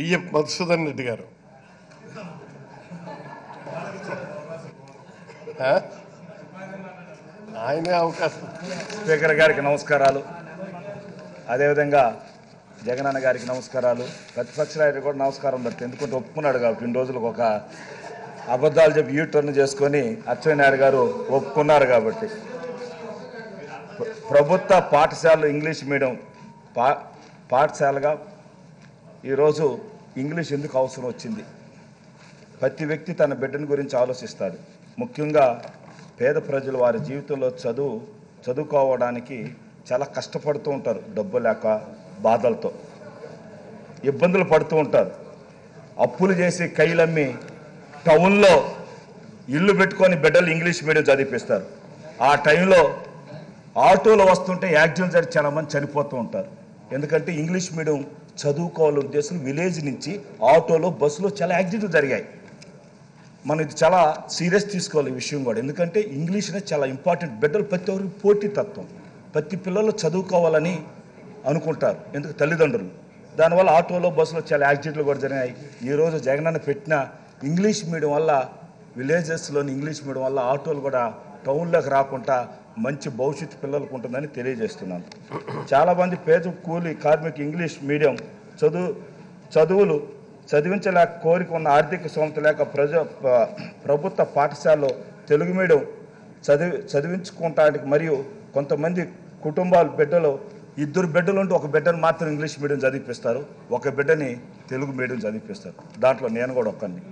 BF Madhusudan Reddy గారు. ఆయనే అవకాశం. స్పీకర్ గారికి నమస్కారాలు. అదేవిధంగా జగనన్న గారికి నమస్కారాలు. ప్రతిపక్ష నాయకుడు కూడా నమస్కారం పెట్టి ఎందుకంటే ఒప్పుకున్నాడు కాబట్టి ఇన్ని రోజులకు ఒక అబద్ధాలు చెప్పి యూ టర్న్ చేసుకొని అచ్చెన్నాయుడు గారు ఒప్పుకున్నారు కాబట్టి. ప్రభుత్వ పాఠశాలలు ఇంగ్లీష్ మీడియం పా పాఠశాలగా ఈరోజు ఇంగ్లీష్ ఎందుకు అవసరం వచ్చింది? ప్రతి వ్యక్తి తన బిడ్డని గురించి ఆలోచిస్తాడు. ముఖ్యంగా పేద ప్రజలు వారి జీవితంలో చదువు చదువుకోవడానికి చాలా కష్టపడుతూ ఉంటారు. డబ్బు లేక బాధలతో ఇబ్బందులు పడుతూ ఉంటారు. అప్పులు చేసి కైలమ్మి టౌన్లో ఇల్లు పెట్టుకొని బిడ్డలు ఇంగ్లీష్ మీడియం చదివిపిస్తారు. ఆ టైంలో ఆటోలు వస్తుంటే యాక్సిడెంట్ జరిగి చాలామంది చనిపోతూ ఉంటారు. ఎందుకంటే ఇంగ్లీష్ మీడియం చదువుకోవాలనే ఉద్దేశం విలేజ్ నుంచి ఆటోలో బస్సులో చాలా యాక్సిడెంట్లు జరిగాయి. మనం ఇది చాలా సీరియస్ తీసుకోవాలి ఈ విషయం కూడా. ఎందుకంటే ఇంగ్లీష్ అనేది చాలా ఇంపార్టెంట్ బిడ్డలు ప్రతి ఒక్కరికి పోటీ తత్వం. ప్రతి పిల్లలు చదువుకోవాలని అనుకుంటారు ఎందుకు తల్లిదండ్రులు. దానివల్ల ఆటోలో బస్సులో చాలా యాక్సిడెంట్లు కూడా జరిగాయి. ఈరోజు జగనన్న పెట్టిన ఇంగ్లీష్ మీడియం వల్ల విలేజెస్లోని ఇంగ్లీష్ మీడియం వల్ల ఆటోలు కూడా టౌన్లోకి రాకుండా మంచి భవిష్యత్తు పిల్లలకు ఉంటుందని తెలియజేస్తున్నాను. చాలామంది పేద కూలి కార్మిక ఇంగ్లీష్ మీడియం చదువు చదువులు చదివించలేక కోరిక ఉన్న ఆర్థిక సంస్థ లేక ప్రజ ప్రభుత్వ పాఠశాలలో తెలుగు మీడియం చదివి చదివించుకోవటానికి మరియు కొంతమంది కుటుంబాలు బిడ్డలు ఇద్దరు బిడ్డలు ఉంటే ఒక బిడ్డను మాత్రం ఇంగ్లీష్ మీడియం చదివిపిస్తారు ఒక బిడ్డని తెలుగు మీడియం చదివిపిస్తారు. దాంట్లో నేను కూడా ఒకరిని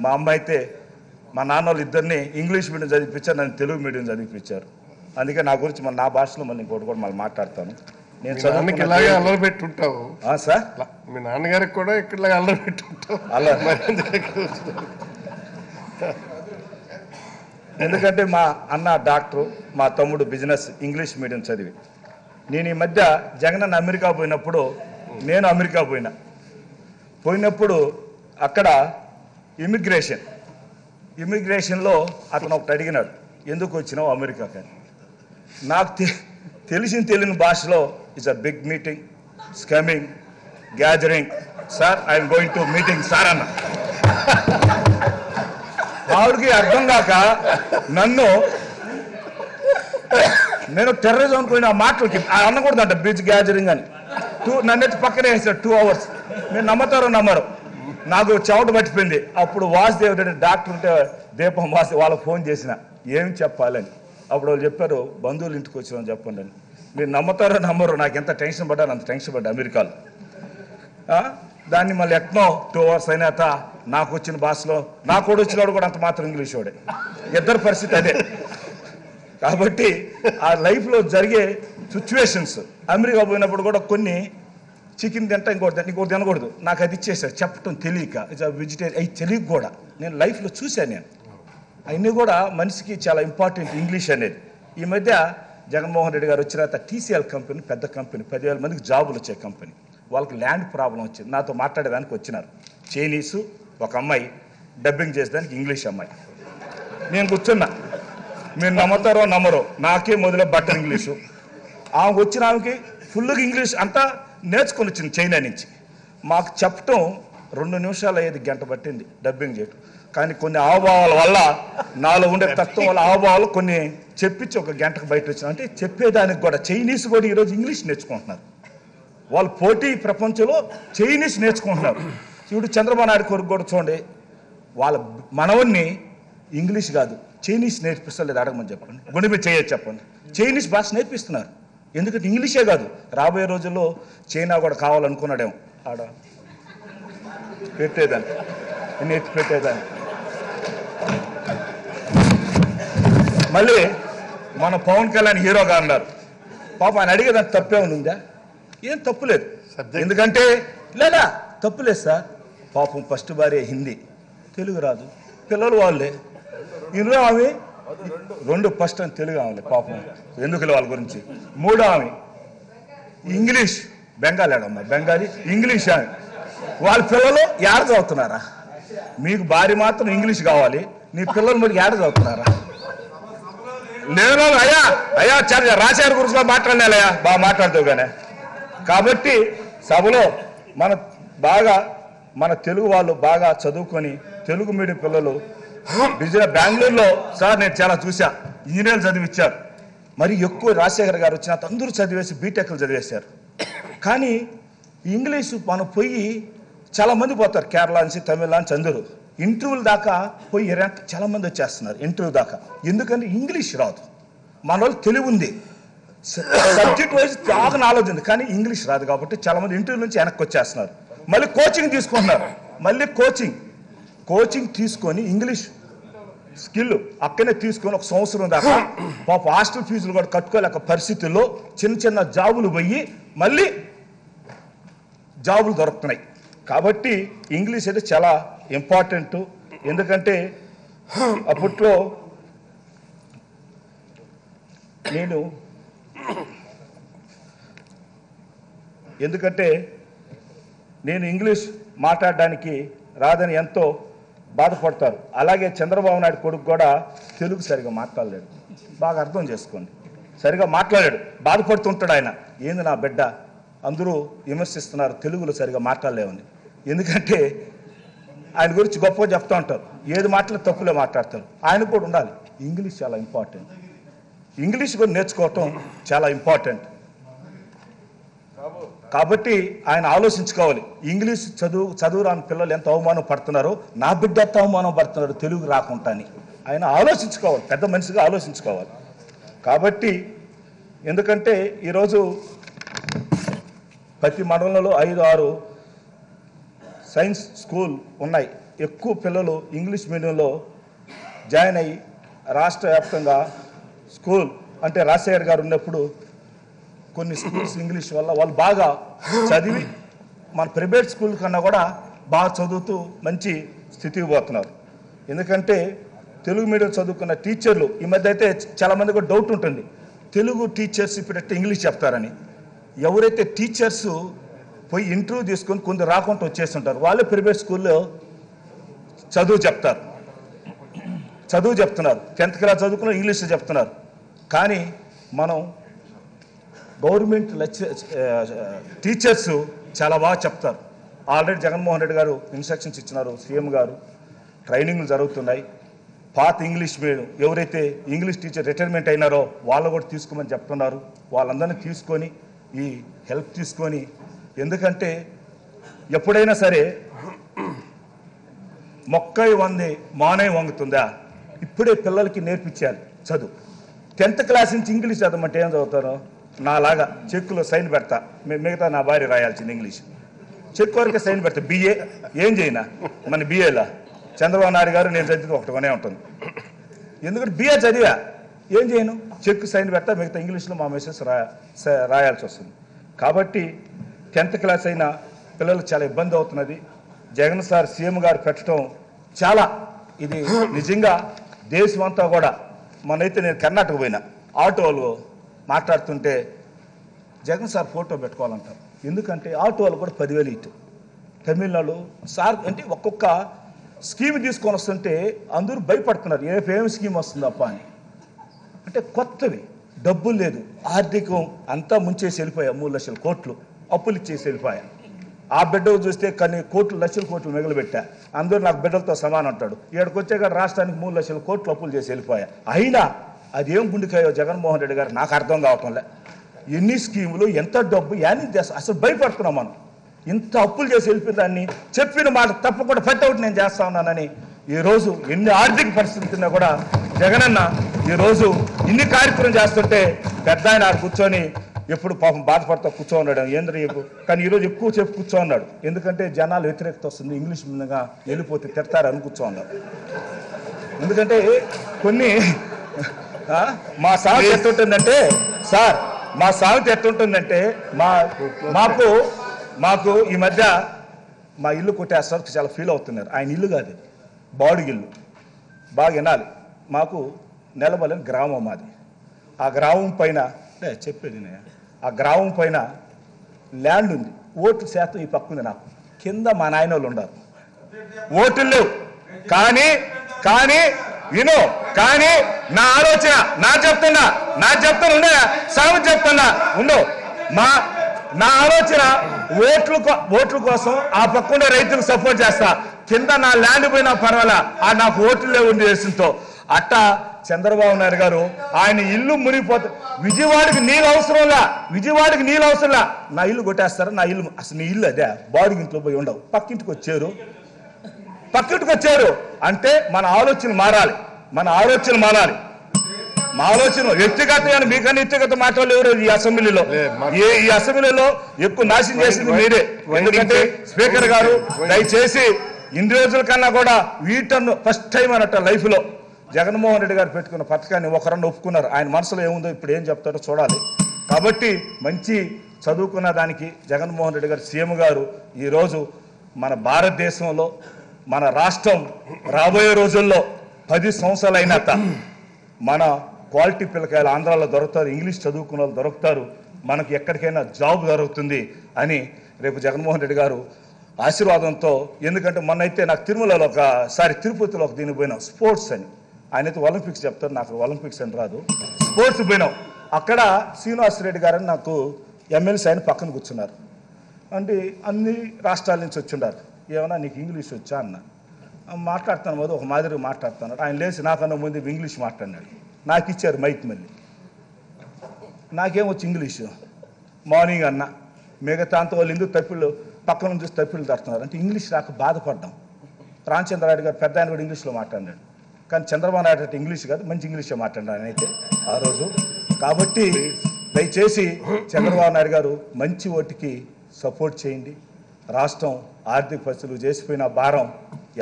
మా అమ్మ అయితే మా నాన్న వాళ్ళు ఇద్దరిని ఇంగ్లీష్ మీడియం చదివిపించారు నన్ను తెలుగు మీడియం చదివిపించారు. అందుకే నా గురించి మన నా భాషలో మళ్ళీ ఇంకోటి కూడా మళ్ళీ మాట్లాడతాను. నేను నాన్నకి ఇలాగే అల్లరి పెట్టుంటావు. సార్? మీ నాన్నగారికి కూడా ఇక్కడలాగా అల్లరి పెట్టుంటావు. అలా ఇక్కడ? ఎందుకంటే మా అన్న డాక్టర్ మా తమ్ముడు బిజినెస్ ఇంగ్లీష్ మీడియం చదివి. నేను ఈ మధ్య జగనన్న అమెరికా పోయినప్పుడు నేను అమెరికా పోయినా. పోయినప్పుడు అక్కడ ఇమిగ్రేషన్ ఇమిగ్రేషన్లో అతను ఒకటి అడిగినాడు ఎందుకు వచ్చినావు అమెరికాకి? అని. నాకు తె- తెలిసిన తెలియని భాషలో it's a big meeting scamming gathering. Sir I'm going to meeting sir అన్న. ఆవిడకి అర్థం కాక నన్ను నేను టెర్రరిజం అనుకుని ఆ మాటలకి ఆ అనకూడదంట బీచ్ గ్యాదరింగ్ అని. టూ నన్నెత్తి పక్కనే వేసాడు టూ అవర్స్ మీరు నమ్మతారో నమ్మరు. నాకు చెవట పట్టిపోయింది. అప్పుడు వాసుదేవ్ రెడ్డి డాక్టర్ ఉంటే దీపం వాసి వాళ్ళకి ఫోన్ చేసిన. ఏం చెప్పాలని. అప్పుడు వాళ్ళు చెప్పారు బంధువులు ఇంటికి వచ్చినామని చెప్పండి అని. మీరు నమ్మతారో నమ్మరు నాకు ఎంత టెన్షన్ పడ్డాను అంత టెన్షన్ పడ్డా అమెరికాలో. దాన్ని మళ్ళీ ఎట్నో టూ అవర్స్ అయినాక నాకు వచ్చిన భాషలో నా కూడా వచ్చినవాడు కూడా అంత మాత్రం ఇంగ్లీష్ వాడే. ఇద్దరు పరిస్థితి అదే. కాబట్టి ఆ లైఫ్లో జరిగే సిచ్యువేషన్స్ అమెరికా పోయినప్పుడు కూడా కొన్ని చికెన్ తింటా ఇంకోటి ఇంకోటి తినకూడదు. నాకు అది ఇచ్చేసారు చెప్పటం తెలియక. ఇట్స్ వెజిటేరియన్ అవి తెలియక కూడా నేను లైఫ్లో చూశాను నేను. అవన్నీ కూడా మనిషికి చాలా ఇంపార్టెంట్ ఇంగ్లీష్ అనేది. ఈ మధ్య జగన్మోహన్ రెడ్డి గారు వచ్చిన తర్వాత టీసీఎల్ కంపెనీ పెద్ద కంపెనీ పదివేల మందికి జాబులు వచ్చే కంపెనీ. వాళ్ళకి ల్యాండ్ ప్రాబ్లం వచ్చింది. నాతో మాట్లాడేదానికి వచ్చినారు. చైనీసు ఒక అమ్మాయి డబ్బింగ్ చేసేదానికి ఇంగ్లీష్ అమ్మాయి. నేను కూర్చున్నా. మీరు నమ్ముతారో నమ్మరో నాకే మొదలే బట్టర్ ఇంగ్లీషు ఆమెకు వచ్చిన ఆమెకి ఫుల్గా ఇంగ్లీష్ అంతా నేర్చుకొని వచ్చింది చైనా నుంచి. మాకు చెప్పటం రెండు నిమిషాలు అయ్యేది గంట పట్టింది డబ్బింగ్ చేయటం. కానీ కొన్ని ఆవభావాల వల్ల నాలో ఉండే తత్వం వల్ల ఆవభావాలు కొన్ని చెప్పించి ఒక గంటకు బయట వచ్చిన అంటే చెప్పేదానికి కూడా చైనీస్ కూడా ఈరోజు ఇంగ్లీష్ నేర్చుకుంటున్నారు. వాళ్ళు పోటీ ప్రపంచంలో చైనీస్ నేర్చుకుంటున్నారు. ఇప్పుడు చంద్రబాబు నాయుడు కొరకు కూడా చూడండి వాళ్ళ మనవన్ని ఇంగ్లీష్ కాదు చైనీస్ నేర్పిస్తలేదు అడగమని చెప్పండి. గుండె మీద చేయొచ్చు చెప్పండి. చైనీస్ భాష నేర్పిస్తున్నారు. ఎందుకంటే ఇంగ్లీషే కాదు. రాబోయే రోజుల్లో చైనా కూడా కావాలనుకున్నాడేమో. ఆడ పెట్టేదాన్ని. పెట్టేదాన్ని. మళ్ళీ మన పవన్ కళ్యాణ్ హీరోగా అన్నారు పాప ఆయన అడిగేదానికి తప్పే ఉందా? ఏం తప్పులేదు. ఎందుకంటే లేదా తప్పులేదు సార్. పాపం ఫస్ట్ భార్య హిందీ. తెలుగు రాదు. పిల్లలు వాళ్ళే. ఇందులో ఆమె రెండు ఫస్ట్ అని తెలుగు ఆమె పాపం. ఎందుకు వాళ్ళ గురించి? మూడో ఆమె. ఇంగ్లీష్ బెంగాలీ ఆడమ్మ బెంగాలీ ఇంగ్లీష్ ఆమె. వాళ్ళ పిల్లలు ఏడ చదువుతున్నారా? మీకు భార్య మాత్రం ఇంగ్లీష్ కావాలి నీ పిల్లలు మరి ఏడ చదువుతున్నారా? నేను అయ్యా అయ్యా చర్య రాశారు గురించి మాట్లాడినాలయ్యా బాగా మాట్లాడుతావు కానీ కాబట్టి సభలో మన బాగా మన తెలుగు వాళ్ళు బాగా చదువుకొని తెలుగు మీడియం పిల్లలు బిజినెస్ బెంగళూరులో సార్ నేను చాలా చూసా ఇంజనీర్లు చదివించారు మరి ఎక్కువ రాజశేఖర్ గారు వచ్చిన అందరూ చదివేసి బీటెక్లు చదివేశారు. కానీ ఇంగ్లీష్ మనం పోయి చాలా మంది పోతారు. కేరళ నుంచి తమిళ నుంచి అందరూ. ఇంటర్వ్యూల దాకా పోయి ఇరా- చాలా మంది వచ్చేస్తున్నారు ఇంటర్వ్యూ దాకా. ఎందుకంటే ఇంగ్లీష్ రాదు. మన వాళ్ళు తెలివి ఉంది. సబ్జెక్ట్ వైజ్ బాగా నాలెడ్జ్ ఉంది. కానీ ఇంగ్లీష్ రాదు కాబట్టి చాలా మంది ఇంటర్వ్యూ నుంచి వెనక్కి వచ్చేస్తున్నారు. మళ్ళీ కోచింగ్ తీసుకుంటున్నారు. మళ్ళీ కోచింగ్ కోచింగ్ తీసుకొని ఇంగ్లీష్ స్కిల్ అక్కడనే తీసుకొని ఒక సంవత్సరం దాకా పాప హాస్టల్ ఫీజులు కూడా కట్టుకోలేక పరిస్థితుల్లో చిన్న చిన్న జాబులు పోయి మళ్ళీ జాబులు దొరుకుతున్నాయి. కాబట్టి ఇంగ్లీష్ అయితే చాలా ఇంపార్టెంట్. ఎందుకంటే అప్పట్లో నేను ఎందుకంటే నేను ఇంగ్లీష్ మాట్లాడడానికి రాదని ఎంతో బాధపడతారు. అలాగే చంద్రబాబు నాయుడు కొడుకు కూడా తెలుగు సరిగా మాట్లాడలేడు బాగా అర్థం చేసుకోండి. సరిగా మాట్లాడాడు. బాధపడుతుంటాడు ఆయన. ఏంది నా బిడ్డ? అందరూ విమర్శిస్తున్నారు తెలుగులో సరిగా మాట్లాడలేమని ఎందుకంటే ఆయన గురించి గొప్పగా చెప్తూ ఉంటారు. ఏది మాటలు తప్పులే మాట్లాడతారు. ఆయన కూడా ఉండాలి. ఇంగ్లీష్ చాలా ఇంపార్టెంట్ ఇంగ్లీష్ కూడా నేర్చుకోవటం చాలా ఇంపార్టెంట్ కాబట్టి ఆయన ఆలోచించుకోవాలి. ఇంగ్లీష్ చదువు చదువు రాని పిల్లలు ఎంత అవమానం పడుతున్నారో నా బిడ్డ ఎంత అవమానం పడుతున్నారు తెలుగు రాకుండా అని. ఆయన ఆలోచించుకోవాలి. పెద్ద మనిషిగా ఆలోచించుకోవాలి. కాబట్టి ఎందుకంటే ఈరోజు ప్రతి మండలంలో ఐదు ఆరు సైన్స్ స్కూల్ ఉన్నాయి. ఎక్కువ పిల్లలు ఇంగ్లీష్ మీడియంలో జాయిన్ అయ్యి రాష్ట్ర వ్యాప్తంగా స్కూల్ అంటే రాజశేఖర్ గారు ఉన్నప్పుడు కొన్ని స్కూల్స్ ఇంగ్లీష్ వల్ల వాళ్ళు బాగా చదివి మన ప్రైవేట్ స్కూల్ కన్నా కూడా బాగా చదువుతూ మంచి స్థితికి పోతున్నారు. ఎందుకంటే తెలుగు మీడియం చదువుకున్న టీచర్లు ఈ మధ్య అయితే చాలా మంది కూడా డౌట్ ఉంటుంది. తెలుగు టీచర్స్ ఇప్పుడు ఇంగ్లీష్ చెప్తారని. ఎవరైతే టీచర్స్ పోయి ఇంటర్వ్యూ తీసుకొని కొందరు రాకుండా వచ్చేస్తుంటారు వాళ్ళే ప్రైవేట్ స్కూల్లో చదువు చెప్తారు. చదువు చెప్తున్నారు. టెన్త్ క్లాస్ చదువుకున్న ఇంగ్లీష్ చెప్తున్నారు. కానీ మనం గవర్నమెంట్ లెక్చర్ టీచర్స్ చాలా బాగా చెప్తారు. ఆల్రెడీ జగన్మోహన్ రెడ్డి గారు ఇన్స్ట్రక్షన్స్ ఇచ్చినారు సీఎం గారు. ట్రైనింగ్లు జరుగుతున్నాయి. పాత ఇంగ్లీష్ మీడియం ఎవరైతే ఇంగ్లీష్ టీచర్ రిటైర్మెంట్ అయినారో వాళ్ళు కూడా తీసుకోమని చెప్తున్నారు. వాళ్ళందరినీ తీసుకొని ఈ హెల్ప్ తీసుకొని ఎందుకంటే ఎప్పుడైనా సరే మొక్కై వంది మానే వంగుతుందా? ఇప్పుడే పిల్లలకి నేర్పించాలి చదువు. టెన్త్ క్లాస్ నుంచి ఇంగ్లీష్ చదవమంటే ఏం చదువుతారు? నాలాగా చెక్కులో సైన్ పెడతా. మిగతా నా భార్య రాయాల్సింది ఇంగ్లీష్. చెక్ వరకే సైన్ పెడతా. బిఏ ఏం చేయనా? మన బిఏలా చంద్రబాబు నాయుడు గారు నేను చదివితే ఒకటిగానే ఉంటుంది. ఎందుకంటే బిఏ చదివా? ఏం చేయను? చెక్ సైన్ పెడతా మిగతా ఇంగ్లీష్లో మా మెసేజ్ రా రాయాల్సి వస్తుంది. కాబట్టి టెన్త్ క్లాస్ అయిన పిల్లలు చాలా ఇబ్బంది అవుతున్నది. జగన్ సార్ సీఎం గారు పెట్టడం చాలా ఇది నిజంగా దేశం అంతా కూడా మనైతే నేను కర్ణాటక పోయినా. ఆటోలు మాట్లాడుతుంటే జగన్ సార్ ఫోటో పెట్టుకోవాలంటారు. ఎందుకంటే ఆటో వాళ్ళు కూడా పదివేలు ఇటు. తమిళనాడు సార్ అంటే ఒక్కొక్క స్కీమ్ తీసుకొని వస్తుంటే అందరూ భయపడుతున్నారు. ఏ ఏం స్కీమ్ వస్తుందప్ప అని. అంటే కొత్తవి. డబ్బులు లేదు. ఆర్థికం అంతా ముంచేసి వెళ్ళిపోయా మూడు లక్షల కోట్లు అప్పులు ఇచ్చేసి వెళ్ళిపోయా ఆ బిడ్డ చూస్తే కొన్ని కోట్లు లక్షల కోట్లు మిగిలిపెట్టా అందరూ నాకు బిడ్డలతో సమానం అంటాడు. ఇక్కడికి రాష్ట్రానికి మూడు లక్షల కోట్లు అప్పులు చేసి వెళ్ళిపోయా. అయినా అదేం గుండెకాయో జగన్మోహన్ రెడ్డి గారు నాకు అర్థం కావటంలే. ఎన్ని స్కీములు ఎంత డబ్బు యాని అసలు భయపడుతున్నాం మనం. ఇంత అప్పులు చేసి వెళ్ళిపోయిన చెప్పిన మాట తప్పకుండా ఫట్ అవుట్ నేను చేస్తా ఉన్నానని ఈరోజు ఎన్ని ఆర్థిక పరిస్థితున్నా కూడా జగనన్న ఈ రోజు ఇన్ని కార్యక్రమం చేస్తుంటే పెద్ద ఆయన ఆడ కూర్చొని ఎప్పుడు పాపం బాధపడతా కూర్చో ఉన్నాడు ఏంద్ర కానీ ఈరోజు ఎక్కువ చెప్పు కూర్చో ఉన్నాడు ఎందుకంటే జనాలు వ్యతిరేకత వస్తుంది. ఇంగ్లీష్ మీదుగా వెళ్ళిపోతే తిడతారు అని కూర్చో ఉన్నాడు ఎందుకంటే కొన్ని మా సాగు ఎట్టుంటుందంటే సార్ మా సాగు ఎట్టుంటుందంటే మా మాకు మాకు ఈ మధ్య మా ఇల్లు కొట్టేస్తారు చాలా ఫీల్ అవుతున్నారు. ఆయన ఇల్లు కాదు ఇది. బాడుగి ఇల్లు బాగా వినాలి. మాకు నెలబలని గ్రామం మాది. ఆ గ్రామం పైన చెప్పేది నేను. ఆ గ్రామం పైన ల్యాండ్ ఉంది. ఓటు శాతం ఈ పక్క ఉంది నాకు. కింద మా నాయన వాళ్ళు ఉన్నారు. ఓటులు లేవు. కానీ కానీ విను కానీ నా ఆలోచన నా చెప్తున్నా నా చెప్తున్నా ఉండే సాగు చెప్తున్నా ఉండు. మా నా ఆలోచన ఓట్లు కో- ఓట్ల కోసం ఆ పక్కనే రైతులకు సపోర్ట్ చేస్తా. కింద నా ల్యాండ్ పోయినా పర్వాలా? ఆ నాకు ఓట్లు ఉండి చేసినతో అట్టా చంద్రబాబు నాయుడు గారు ఆయన ఇల్లు మునిగిపోతే విజయవాడకి నీళ్ళు అవసరంలా విజయవాడకి నీళ్ళు అవసరంలా. నా ఇల్లు కొట్టేస్తారా? నా ఇల్లు అసలు నీ ఇల్లు అదే. బాడీ ఇంట్లో పోయి ఉండవు. పక్కింటికి వచ్చారు. పక్కింటికి వచ్చారు. అంటే మన ఆలోచన మారాలి. మన ఆలోచన మారాలి. మా ఆలోచన వ్యక్తిగత మీకన్నా వ్యక్తిగత మాటలు ఎవరు ఈ అసెంబ్లీలో? ఏ ఈ అసెంబ్లీలో ఎక్కువ నాశనం చేసింది మీరే. ఎందుకంటే స్పీకర్ గారు దయచేసి ఇన్ని రోజుల కన్నా కూడా వీటర్ను ఫస్ట్ టైం అన్నట్ట లైఫ్లో జగన్మోహన్ రెడ్డి గారు పెట్టుకున్న పథకాన్ని ఒకరన్నా ఒప్పుకున్నారు. ఆయన మనసులో ఏముందో ఇప్పుడు ఏం చెప్తారో చూడాలి. కాబట్టి మంచి చదువుకున్న దానికి జగన్మోహన్ రెడ్డి గారు సీఎం గారు ఈరోజు మన భారతదేశంలో మన రాష్ట్రం రాబోయే రోజుల్లో పది సంవత్సరాలు అయినాక మన క్వాలిటీ పిల్లకాయలు ఆంధ్రాలో దొరుకుతారు ఇంగ్లీష్ చదువుకున్న వాళ్ళు దొరుకుతారు మనకి ఎక్కడికైనా జాబ్ దొరుకుతుంది అని రేపు జగన్మోహన్ రెడ్డి గారు ఆశీర్వాదంతో ఎందుకంటే మొన్నైతే నాకు తిరుమలలో ఒకసారి తిరుపతిలో ఒక దీనికి పోయినాం స్పోర్ట్స్ అని. ఆయనైతే ఒలింపిక్స్ చెప్తారు నాకు ఒలింపిక్స్ అని రాదు. స్పోర్ట్స్ పోయినాం. అక్కడ శ్రీనివాస్ రెడ్డి గారని నాకు ఎమ్మెల్సీ ఆయన పక్కన కూర్చున్నారు. అంటే అన్ని రాష్ట్రాల నుంచి వచ్చిండారు. ఏమన్నా నీకు ఇంగ్లీష్ వచ్చా అన్న. మాట్లాడుతాను పోదు ఒక మాదిరి మాట్లాడుతున్నాడు. ఆయన లేచి నాకన్నా ముందు ఇంగ్లీష్ మాట్లాడినాడు. నాకు ఇచ్చారు మైక్ మళ్ళీ. నాకేం వచ్చి ఇంగ్లీషు? మార్నింగ్ అన్న. మిగతా అంత వాళ్ళు ఎందుకు తప్పిళ్ళు? పక్కన చూసి తప్పిళ్ళు తడుతున్నారు. అంటే ఇంగ్లీష్ నాకు బాధపడ్డాం. రామచంద్రరాయుడు గారు పెద్ద ఆయన కూడా ఇంగ్లీష్లో మాట్లాడాడు కానీ చంద్రబాబు నాయుడు అంటే ఇంగ్లీష్ కాదు మంచి ఇంగ్లీషే మాట్లాడాడు ఆయన అయితే ఆ రోజు. కాబట్టి దయచేసి చంద్రబాబు నాయుడు గారు మంచి ఓటుకి సపోర్ట్ చేయండి. రాష్ట్రం ఆర్థిక పరిస్థితులు చేసిపోయిన భారం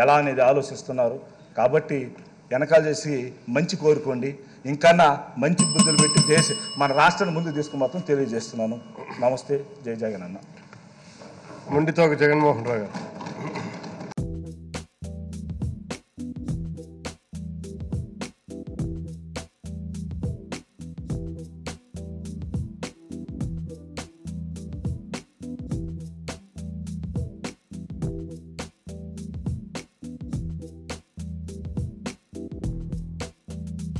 ఎలా అనేది ఆలోచిస్తున్నారు. కాబట్టి వెనకాల చేసి మంచి కోరుకోండి. ఇంకన్నా మంచి బుద్ధులు పెట్టి దేశ మన రాష్ట్రాన్ని ముందుకు తీసుకుని మాత్రం తెలియజేస్తున్నాను. నమస్తే. జై జగన్ అన్న ముండితో జగన్మోహన్ రావు గారు.